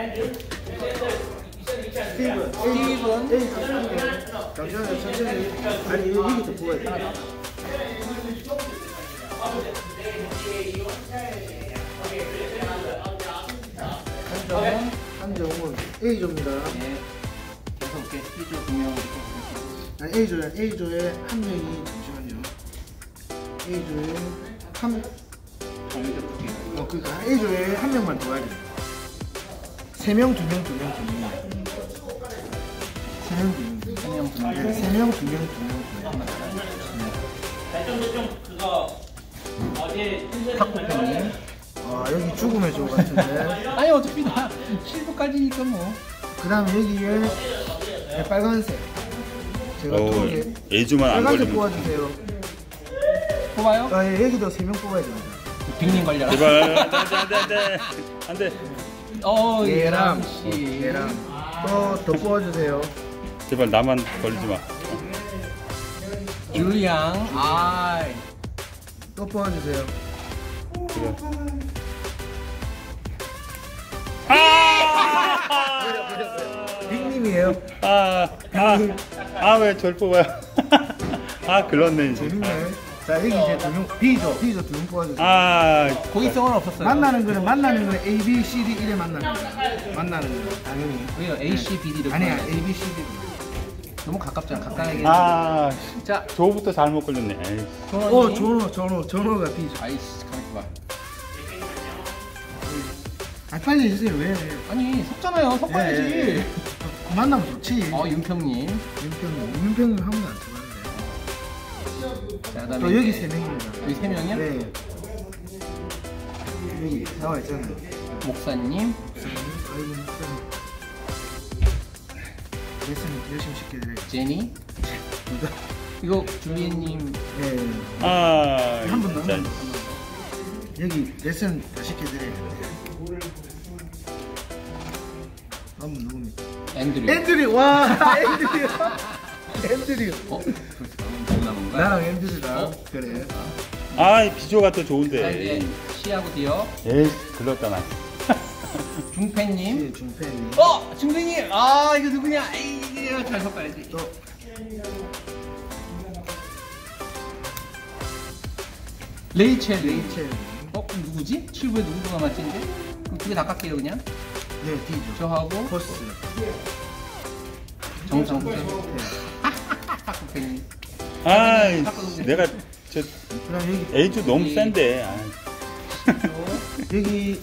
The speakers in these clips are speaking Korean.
스티븐. 스티븐. 잠시만요, 천천히. 아니, 여기부터 뽑아야 돼. 한정은. A조입니다. 네. 계속 이렇게 B조 두 명. 아니, A조에, A조에 한 명이, 잠시만요. A조에 한, 정해져 볼게요. 어, 그니까 A조에 한 명만 더 와야 돼. 세 명, 두 명, 두 명, 두 명. 세 명, 두 명. 한명 두 명. 네, 세 명, 두 명, 두 명, 두 명. 탁구팬님. 아, 여기 죽음의 조 같은데. 아니 어차피 다 실버까지니까 뭐. 그 다음에 여기에 네, 빨간색. 제가 오, 두 개. 예주만 안 빨간색 걸리면 뽑아주세요. 뽑아요? 아, 예, 여기도 세명 뽑아야 됩니다. 빅님 걸려라. 제발 안돼 안돼 안돼 안돼 어 얘랑, 예람 씨. 얘랑. 또더 뽑아주세요. 제발 나만 걸리지 마. 줄리앙. 아. 또 뽑아주세요. 그래. 빅님이에요. 아 아 아 왜 절 뽑아요? 아 글렀네 이제. 재밌네. 자, 여기 이제 두 명, B조, B조 두명 뽑아주세요. 아 고의성은 없었어요. 만나는 거는, 만나는 거는 A, B, C, D 이래 만나는 거야. 만나는 거, 당연히. 왜요? A, C, B, D를 아니야. A, B, C, D. 너무 가깝잖아. 가까이. 아, 자, 저부터 잘못 걸렸네. 에이. 어, 전호, 전호, 전호가 B조. 아이씨, 가만히 봐. 아, 빨리 해주세요. 왜? 아니, 섞잖아요. 섞어야지. 예, 예. 만나면 좋지. 어, 윤평님. 윤평님, 윤평님 한 번도 안 써봤는데. 자, 그다음에 또 여기 세 명입니다. 여기 세 명이요? 네. 여기 나와 있잖아요. 목사님. 아이고, 목사님. 열심히, 열심히 시켜드려요. 제니. 이거 줄리엣님. 네. 아, 한 번 더. 여기 레슨 다 시켜드려요. 한번 누굽니까? 앤드류. 앤드류! 와! 앤드류! 앤드류! 어? 나랑 앤드류랑. 어? 그래. 아, 이 비조가 또 좋은데. C하고 D요. 에이, 글렀다 나. 중팬님. 예, 중팬이. 어! 중팬님! 아, 이거 누구냐? 에이, 이거 잘 섞어야지. 또, 레이첼. 레이첼. 어? 그럼 누구지? 7부에 누구 남았지 이제? 그럼 두 개 다 깎게요 그냥. 네, D죠. 저하고 코스. 정상훈. 네. 탁구팬님. 아, 내가 저 그 다음 여기, A주 너무 센데. 아. 여기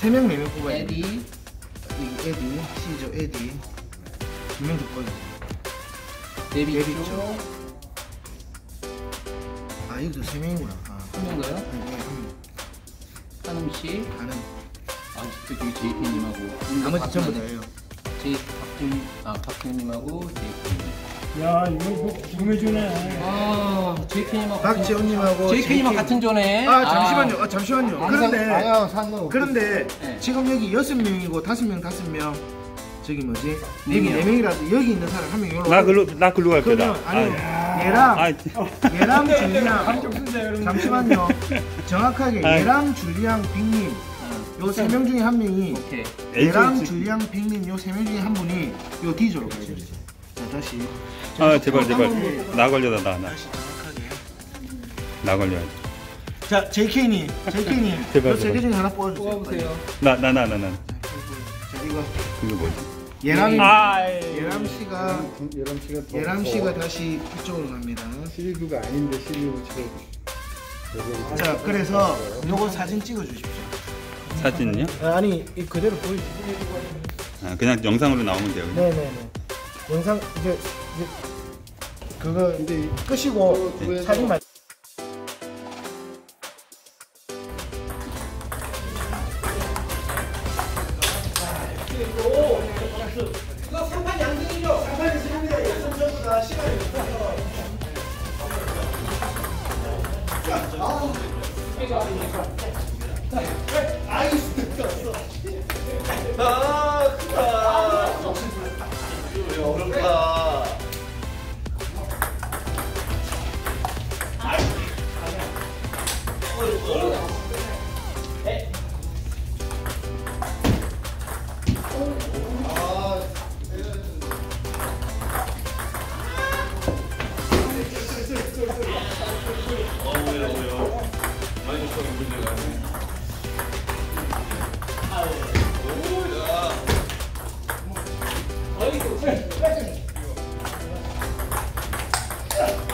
세 명, 네명 뽑아야 돼. 에디. 여기 에디, C죠, 에디. 두명더 뽑아주세요. 데뷔 데뷔 쪽. 쪽. 아, 여기도 세 명이구나. 아, 한명 더요? 네, 네, 한 씨. 명. 가는. 아직도 여기 JK님하고. 나머지 전부 다예요. J 박준 아 박준님하고 JK님. 야 이거 뭐 궁금해주네 아 JK님하고 박지훈님하고 JK님하고 JK. 같은 조네. 아, 잠시만요. 아, 잠시만요. 그런데, 아야 상관 그런데 네. 지금 여기 여섯 명이고 다섯 명, 다섯 명. 저기 뭐지? 네 여기 명. 네 명이라도 여기 있는 사람 한명 여기로. 나 글로 나 글로 갈 거다. 그러면 아니요. 아, 얘랑 아, 얘랑 여러분 잠시만요. 정확하게 아이. 얘랑 줄리앙 빅님 요 세 명 중에 한 명이 오케이. 얘랑 줄리앙 빅님 요 세 명 중에 한 분이 요 D조로 가야 돼요. 자 다시. 아, 제발 제발. 한번 나 걸려다 나 나. 다시 정확하게. 나 걸려. 자 JK님, JK님 제발, 개 제발. 중에 하나 뽑아주세요. 나 나 나 나 나. 자 이거 그게 뭐지? 예람 아, 예람 씨가 예람 씨가 더 예람 씨가 다시 이쪽으로 갑니다. 12구가 아닌데 12구처럼 자 그래서 요거 사진 찍어 주십시오. 사진요? 아니 이 그대로 보여주. 아, 그냥 영상으로 나오면 돼요. 그냥. 네네네. 영상 이제, 이제 그거 이제 끄시고 사진 만.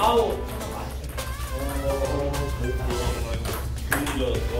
아우. 어, 거의 다. 그인 줄 알았어.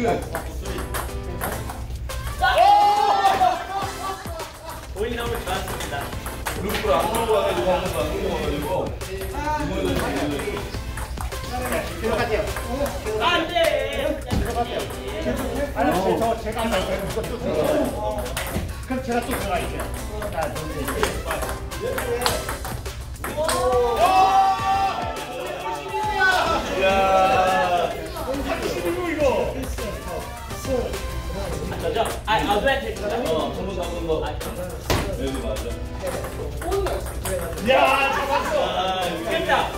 지금. 보이 너무 좋았습니다. 루프를 안 들고 와가지고 한 번도 안 들고 와가지고 지금 들어가세요 안 돼! 알았어요 저 제가 더 해볼게요 그럼 제가 또 들어갈게요 자 저기 이야 저죠? 아, 어드밴티지입니다. 어 전부 잡은 거 여기 맞아 야 잡았어 됐다!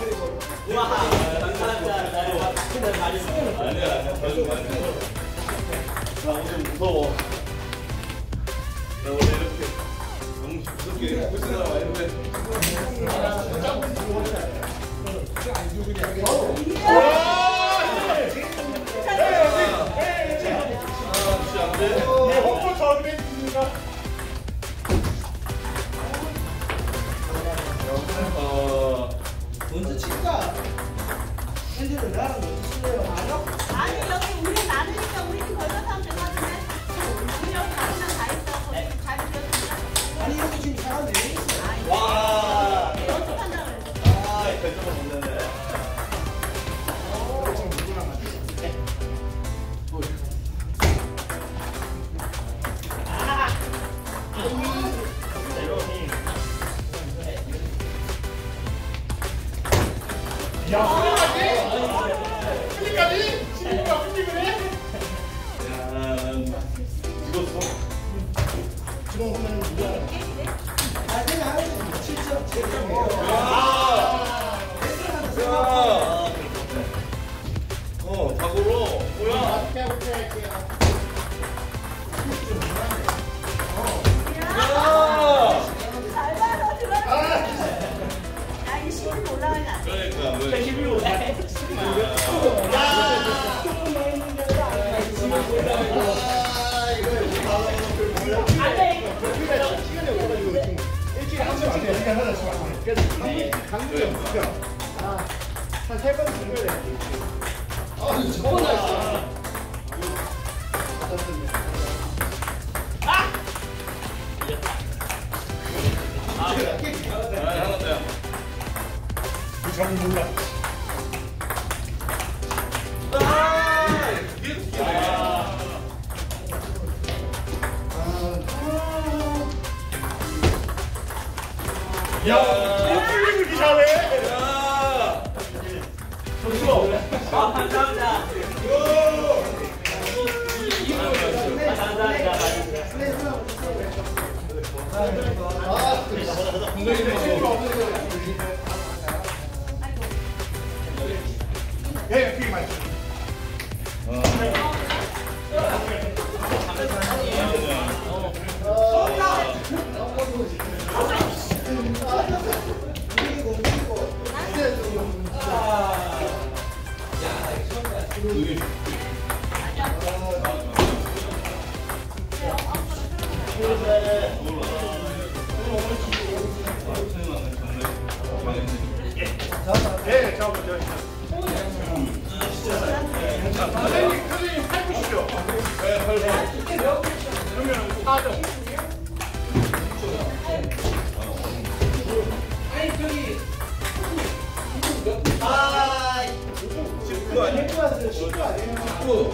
우와, 감사합니다. 나를 진짜 잘했어. 아니야 아니야 가지고 가지고 나 오늘 무서워 나 원래 이렇게 너무 무섭게 보시나 했는데 아 혹시 안 돼? 홍보 저 어드밴티지입니다 어 아니 세번 죽어야 돼. 아, 저거 나이스. 아! 아, 잘한다. 그 점이 몰라. 감사합니다. 감사합니다. Pô,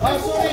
돼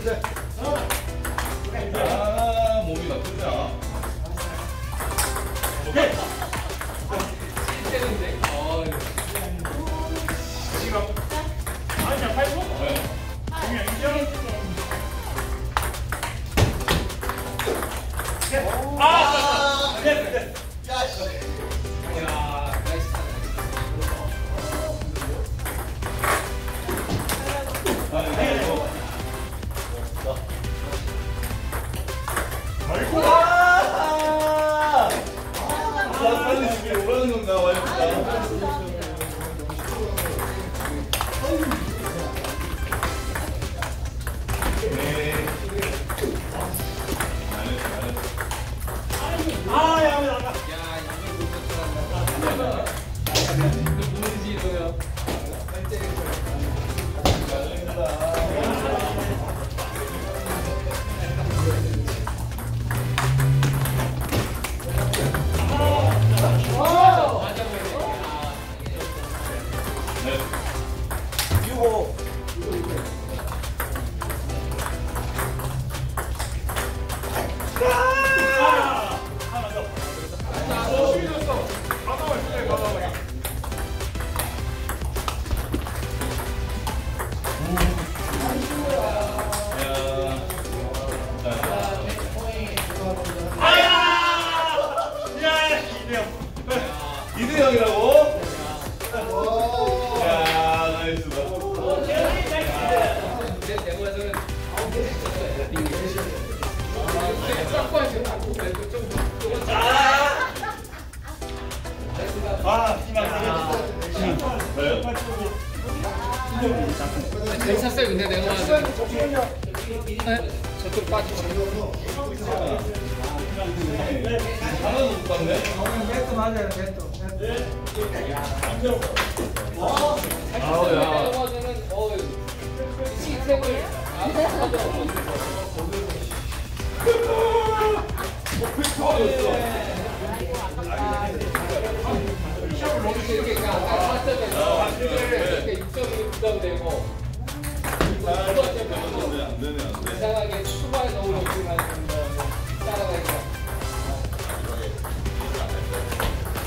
가위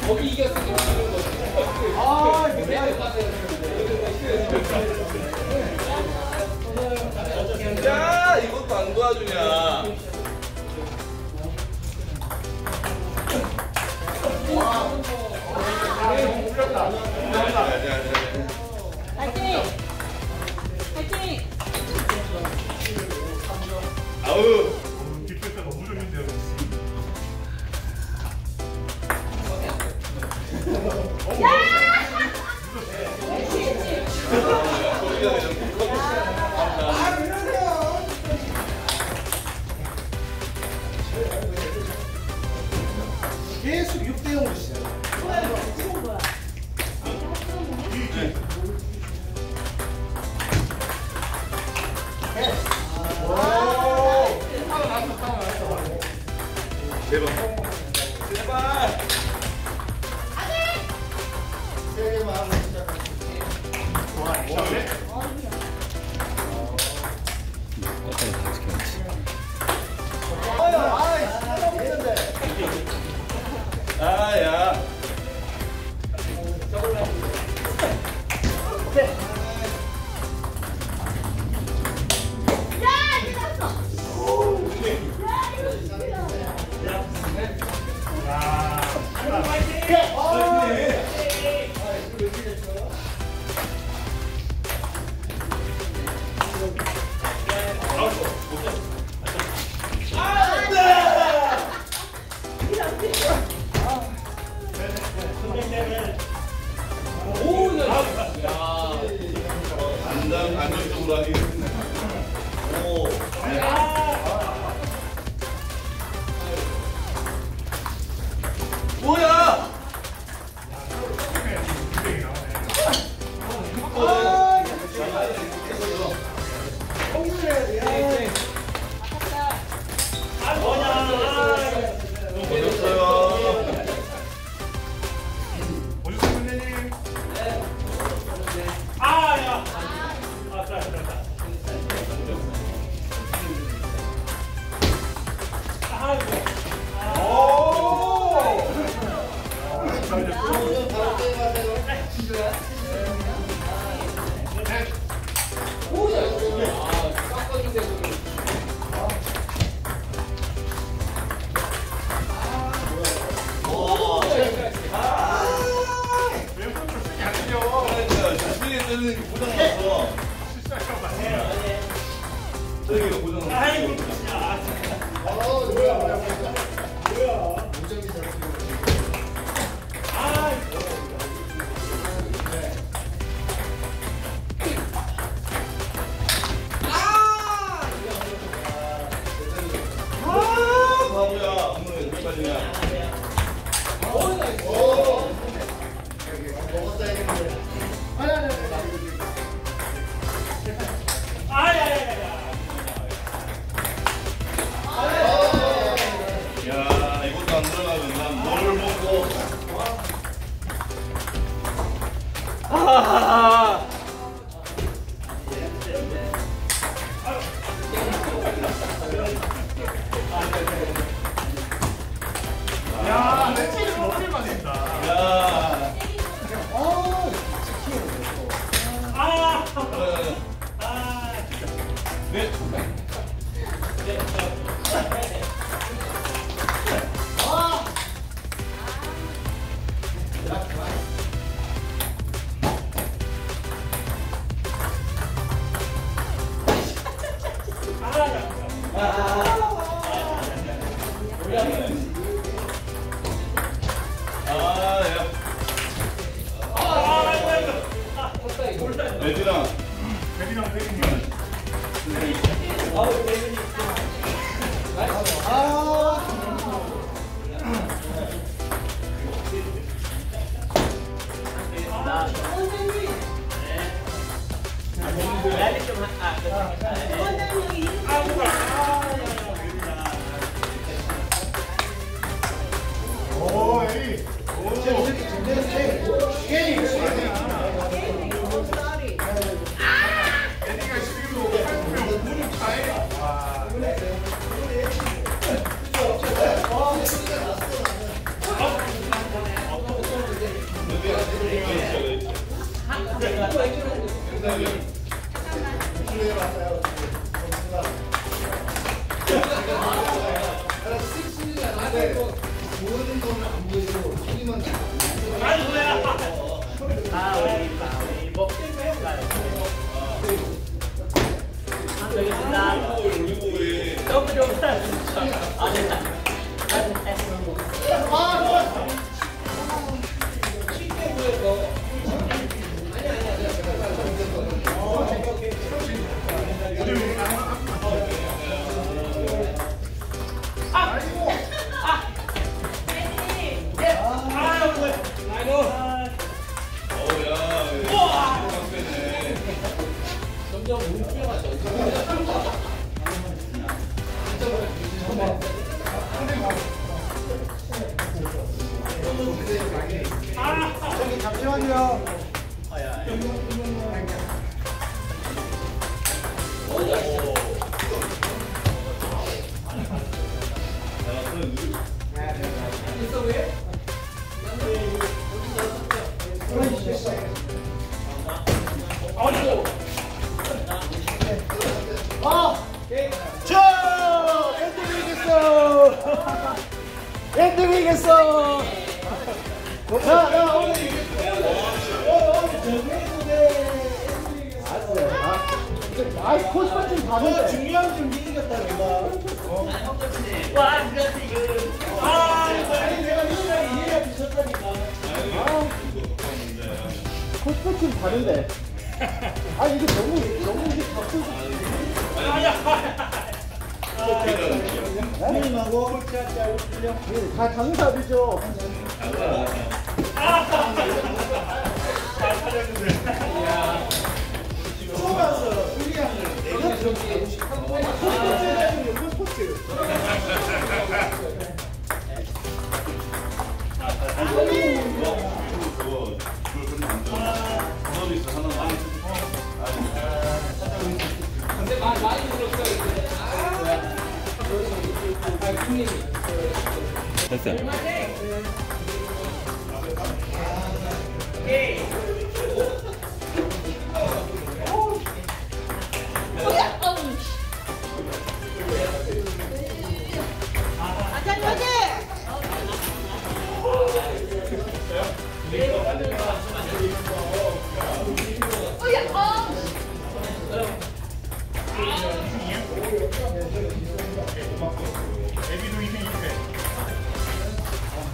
거기 이겼으니까 아, 야, 이것도 안 도와주냐. 파이팅! 파이팅! 아우!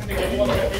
근데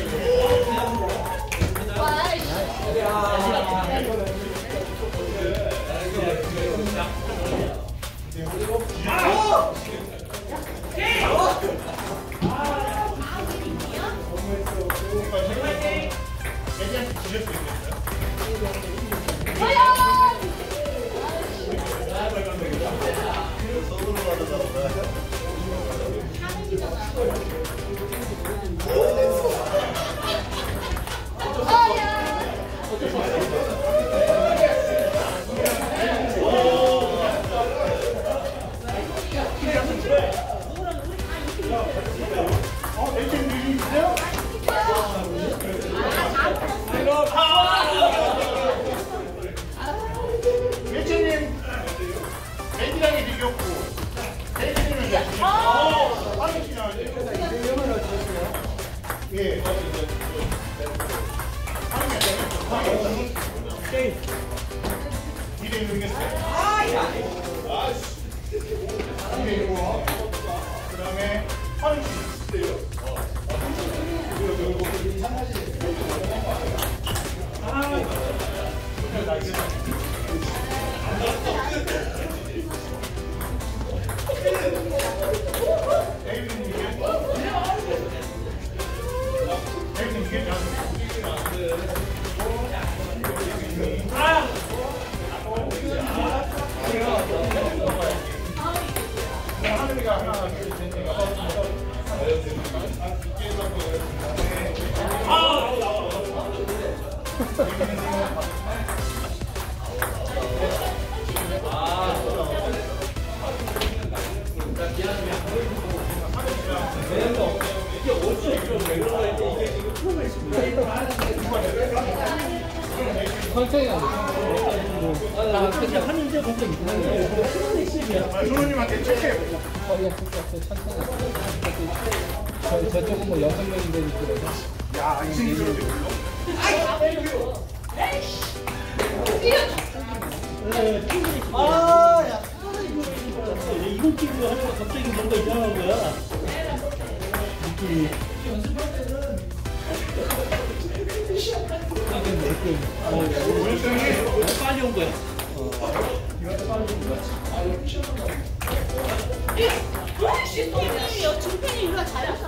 동생이요. 중편이 일로 잘하셔.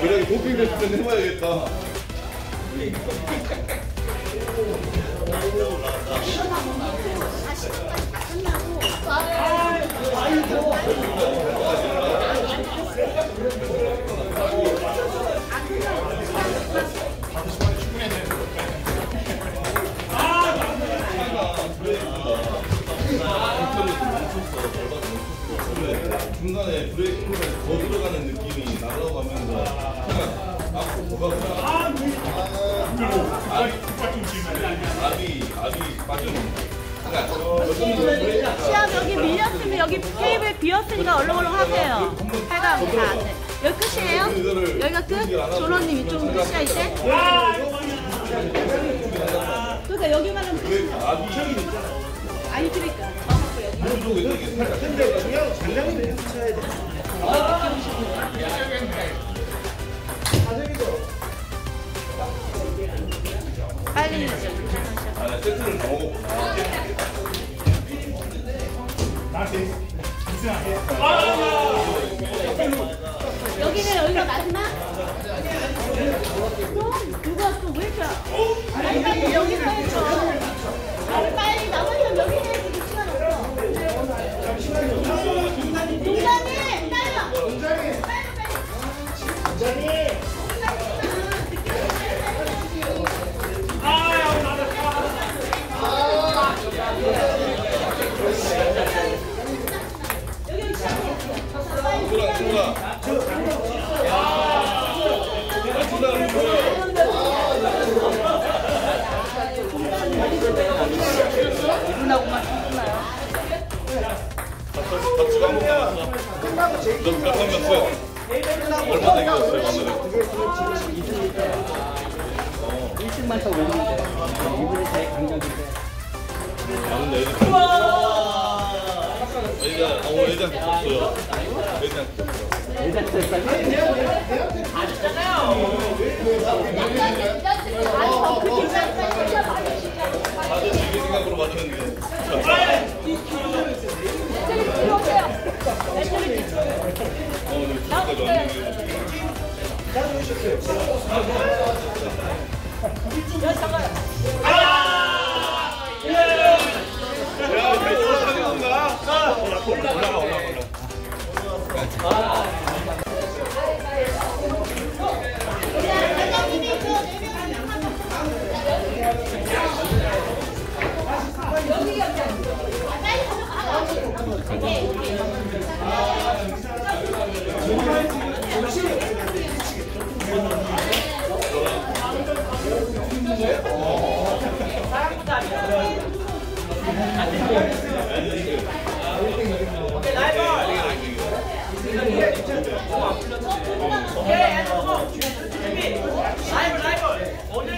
그래 고핑 레슨 해봐야겠다. 아이고. 중간에 브레이크를 더 들어가는 느낌이 날아가면서 그냥 앞으로 더 가고 아, 아비 아비 아비 빠져 그러니까 시합 여기 밀렸으면 여기 테이블 비었으니까 얼렁얼렁 하세요. 팔가 다. 네. 여기 끝이에요? 여기가 끝? 조로님 이쪽은 끝이야 이제? 아, 아. 그러니까 여기만 하면 끝이야. 아니 그러니까. 오른쪽에 이렇게 살짝 근데 중요한 건 장량이 계속 쳐야 돼. 빨리. 아, 먹고 여기는 여기가 마지막? 그럼 누가 또왜 이렇게 빨리 빨리 여기서 해줘 빨리 빨리 나머지는 여기 빨 친구랑 아, 친구랑 뭐야 같이 밥 먹고 왔어. 너몇번 갔어요? 얼마나 이겼어요 오늘은? 1승만 더 올리는데 이분이 제일 강력인데 나는 내일 애장 어 애장 졌어요 애장 졌어요 일단 됐어 다들 즐길 생각으로 맞췄는데 어 오늘 지 야, 결승 하는 건가? 올라가, 올라가, 올라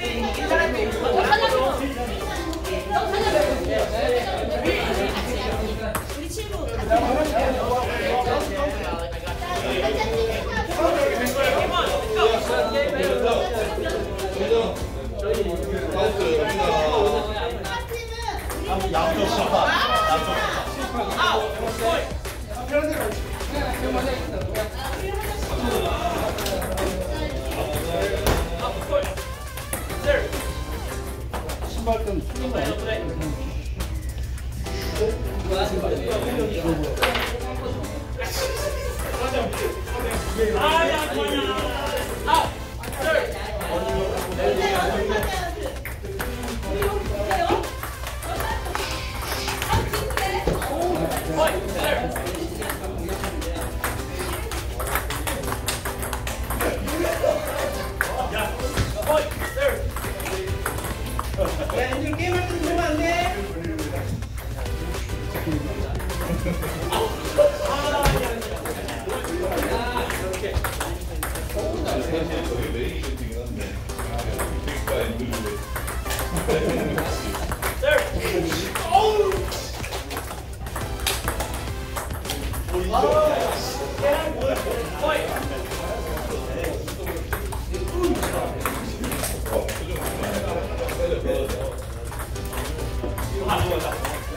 신발 끈 풀린 거야 야, そうだね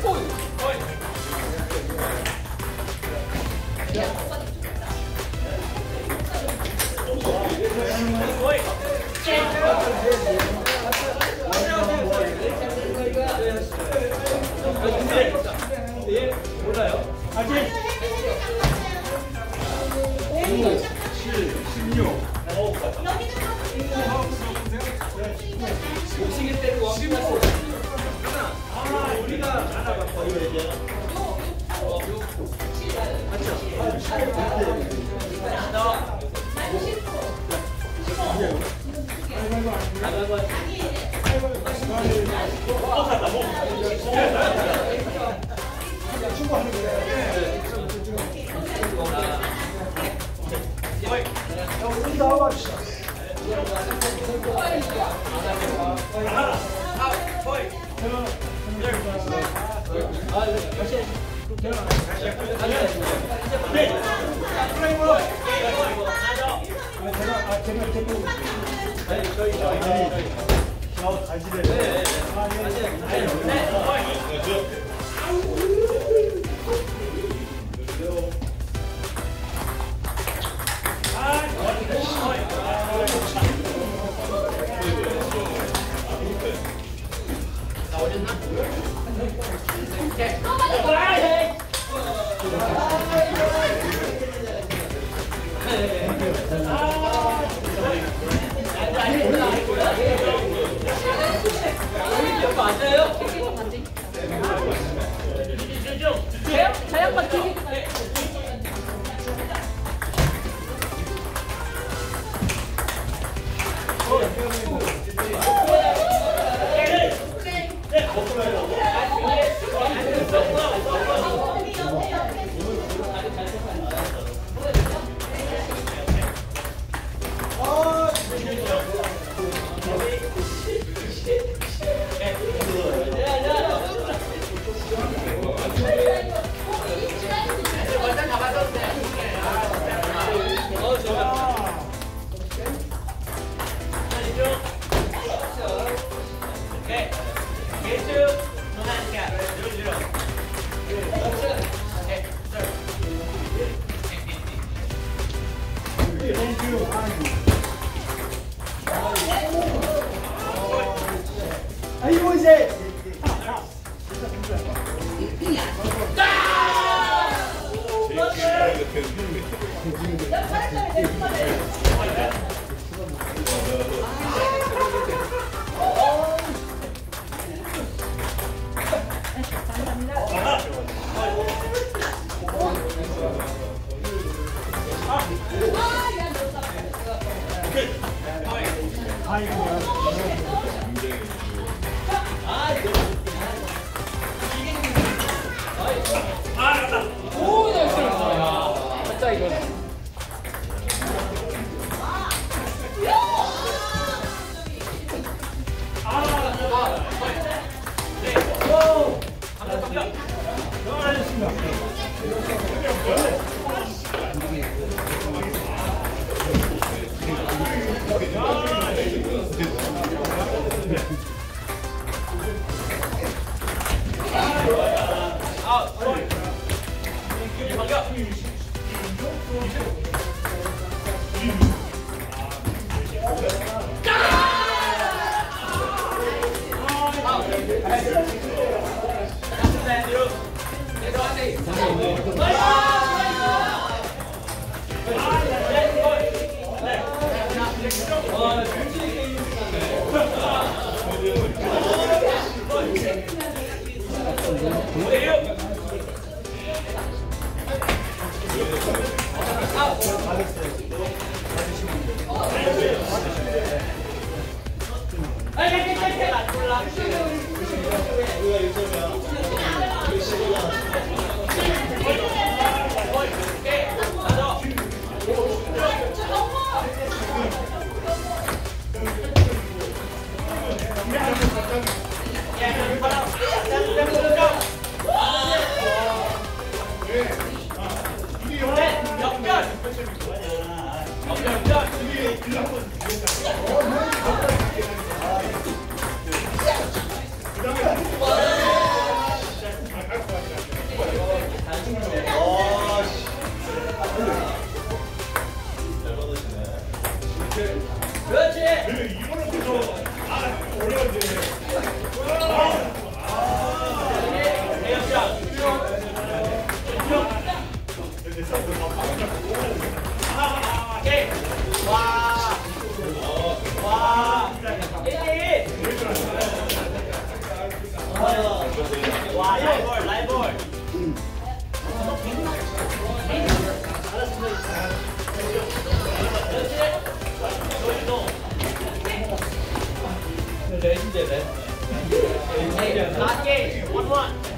Not gate, 1-1.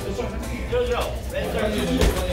0-0. Red 13.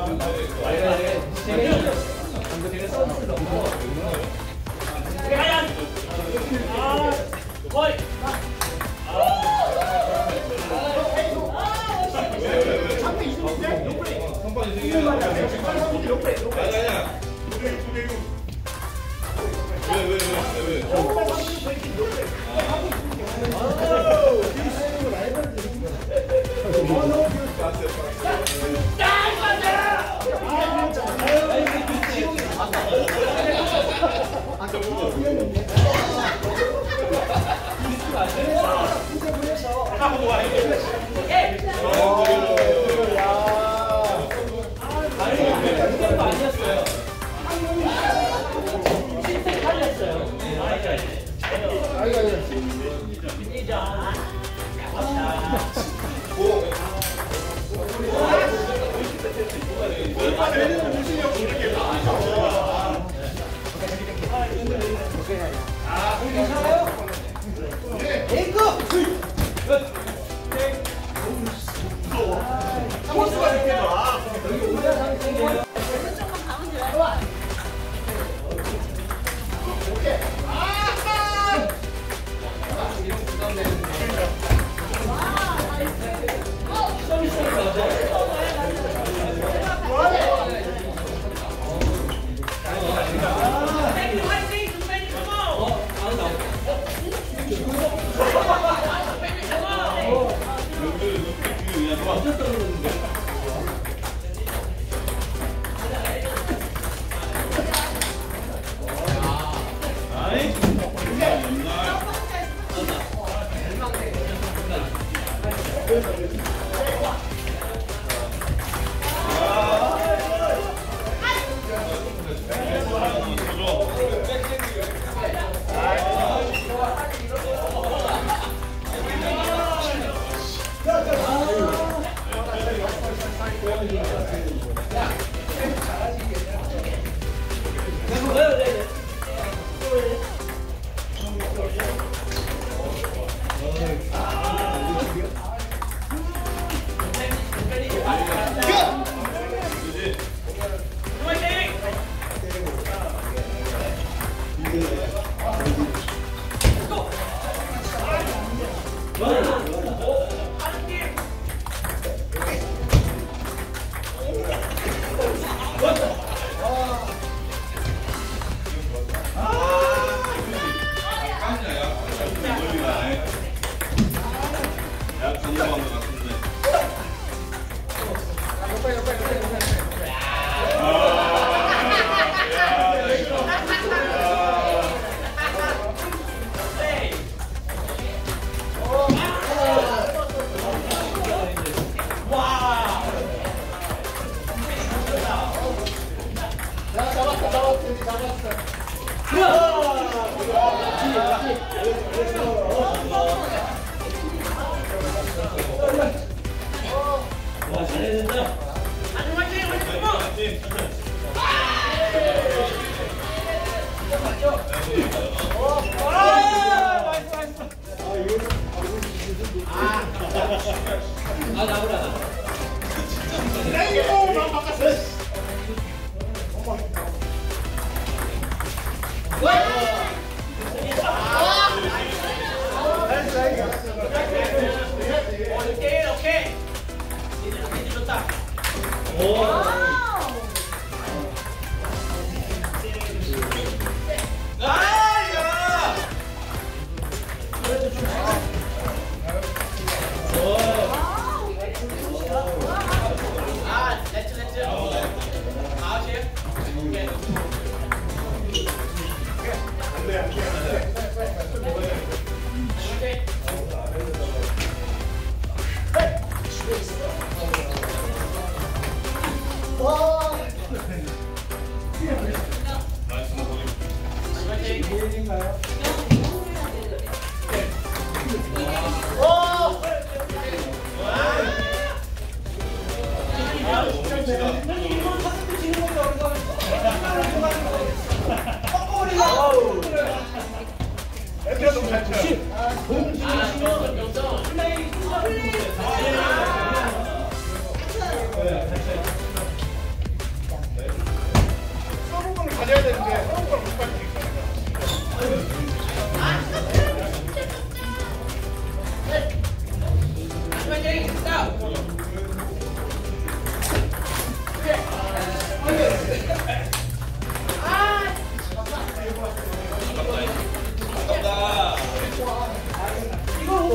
아, 아, 공기 차요? 네.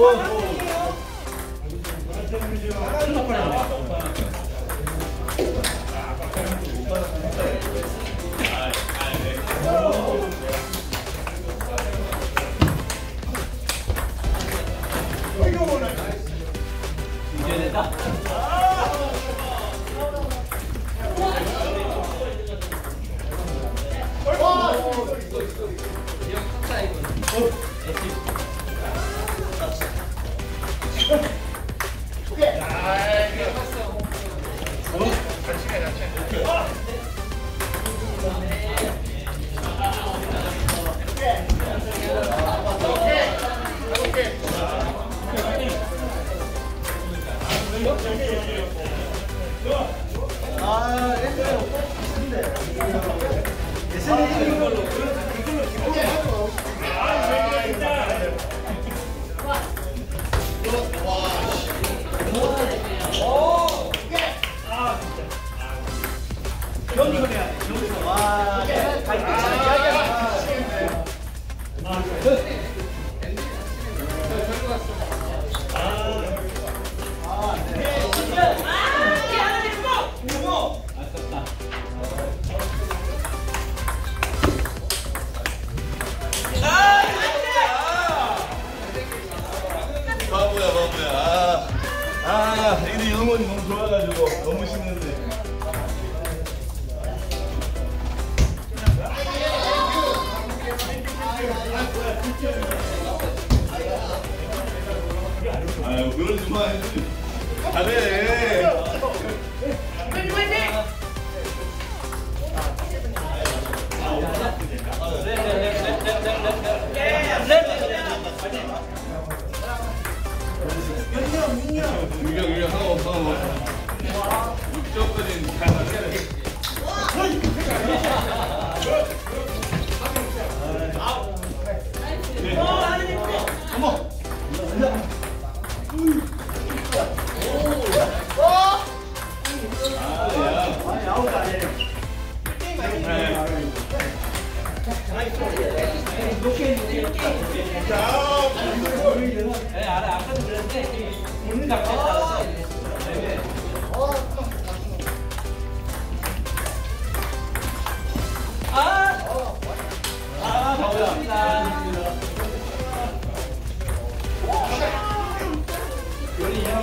Whoa.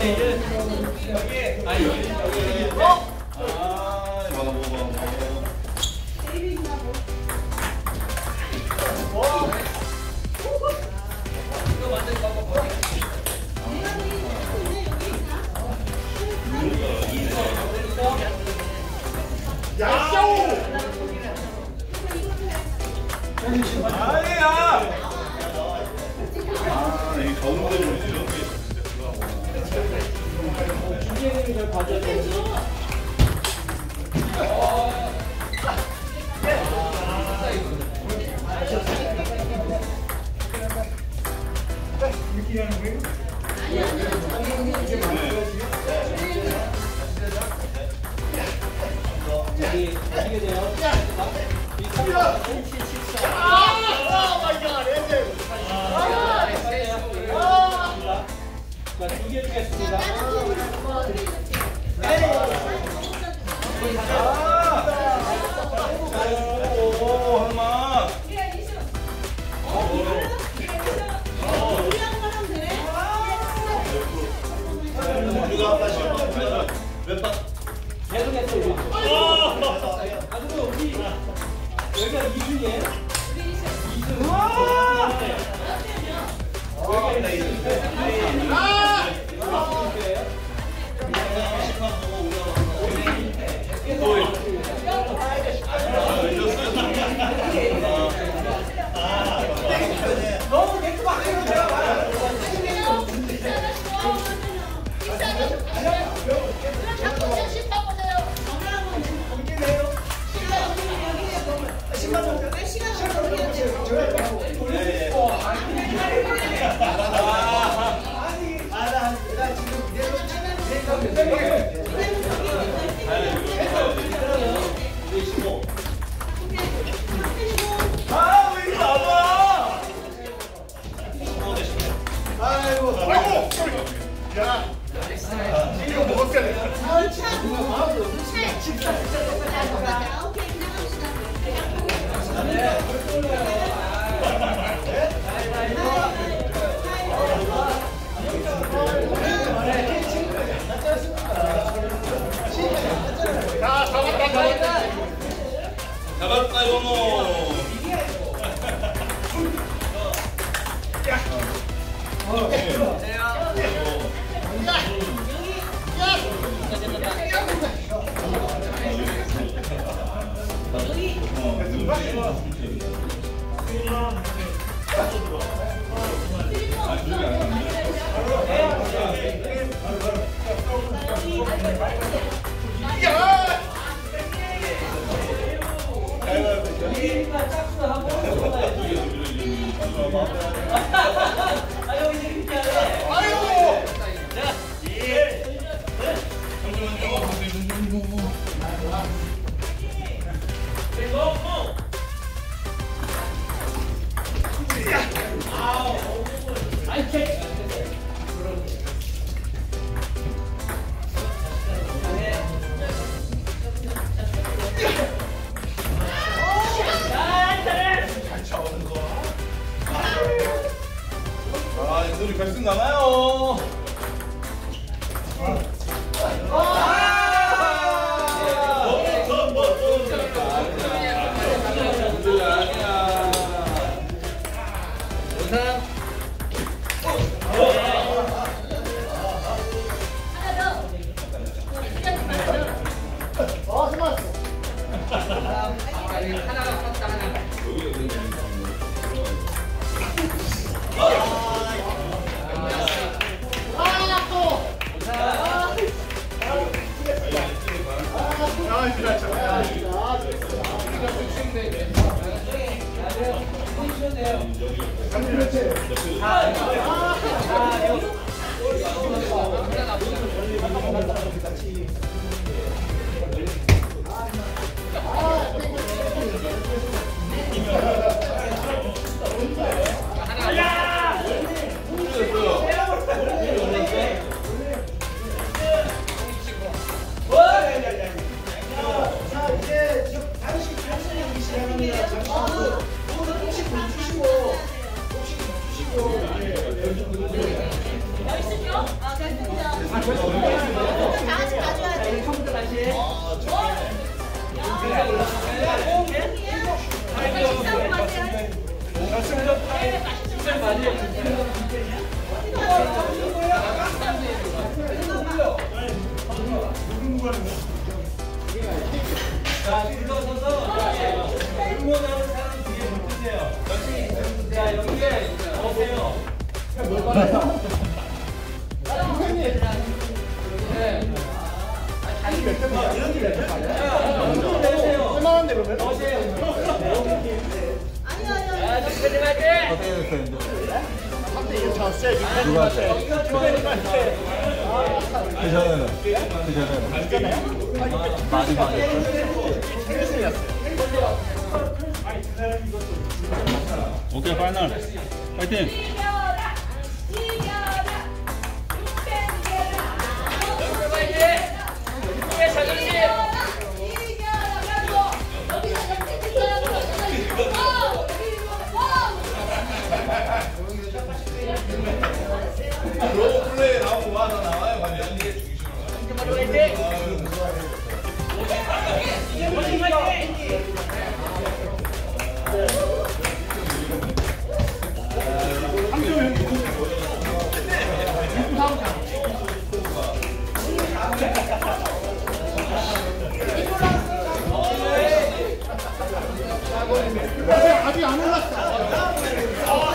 다음에 여기 아니 여기 어? 잡았다요, 뭐. 오케이 파이널. 파이팅. 아직 안 올랐어. 아,